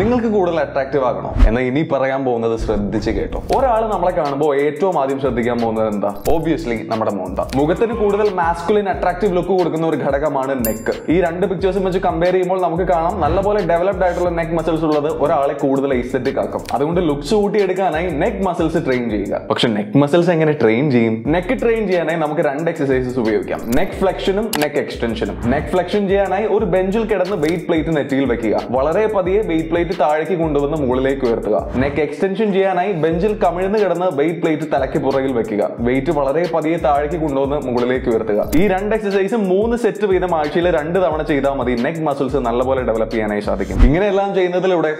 നിങ്ങൾക്ക് കൂടുതൽ അട്രാക്റ്റീവ് ആകണോ? എന്നാൽ ഇനി പറയാൻ പോകുന്നത് ശ്രദ്ധിച്ച് കേട്ടോ. ഒരാൾ നമ്മളെ കാണുമ്പോൾ ഏറ്റവും ആദ്യം ശ്രദ്ധിക്കാൻ പോകുന്നത് എന്താ? ഓബിയസ്ലി നമ്മുടെ മോന്ത മുഖത്തിന് കൂടുതൽ മാസ്കുലിൻ അട്രാക്റ്റീവ് ലുക്ക് കൊടുക്കുന്ന ഒരു ഘടകമാണ് നെക്ക് ഈ രണ്ട് പിക്ചേഴ്സും വെച്ച് കമ്പയർ ചെയ്യുമ്പോൾ നമുക്ക് കാണാം നല്ലപോലെ ഡെവലപ്ഡ് ആയിട്ടുള്ള നെക്ക് മസിൽസ് ഉള്ളത് ഒരാളെ കൂടുതൽ എസ്തെറ്റിക് ആക്കും. അതുകൊണ്ട് ലുക്സ് കൂട്ടിയെടുക്കാനായി നെക്ക് മസിൽസ് ട്രെയിൻ ചെയ്യുക. പക്ഷെ നെക്ക് മസിൽസ് എങ്ങനെ ട്രെയിൻ ചെയ്യും? നെക്ക് ട്രെയിൻ ചെയ്യാനായി നമുക്ക് രണ്ട് എക്സസൈസസ് ഉപയോഗിക്കാം. നെക്ക് ഫ്ലെക്ഷനും നെക്ക് എക്സ്റ്റൻഷനും നെക്ക് ഫ്ലെക്ഷൻ ചെയ്യാനായി ഒരു ബെഞ്ചിൽ കിടന്ന് വെയിറ്റ് പ്ലേറ്റ് നെറ്റിയിൽ വെക്കുക. വളരെ പതിയെ വെയിറ്റ് പ്ലേറ്റ് താഴേക്ക് കൊണ്ടുവന്ന് മുകളിലേക്ക് ഉയർത്തുക. നെക്ക് എക്സ്റ്റൻഷൻ ചെയ്യാനായി ബെഞ്ചിൽ കമിഴ്ന്ന് കിടന്ന് വെയിറ്റ് പ്ലേറ്റ് തലയ്ക്ക് പുറകിൽ വെക്കുക. വെയിറ്റ് വളരെ പതിയെ താഴേക്ക് കൊണ്ടുവന്ന് മുകളിലേക്ക് ഉയർത്തുക. ഈ രണ്ട് എക്സസൈസ് മൂന്ന് സെറ്റ് വീതം ആഴ്ചയിൽ രണ്ട് തവണ ചെയ്താൽ മതി. നെക്ക് മസിൽസ് നല്ലപോലെ ഡെവലപ്പ് ചെയ്യാനായി സാധിക്കും. ഇങ്ങനെയെല്ലാം ചെയ്യുന്നതിലൂടെ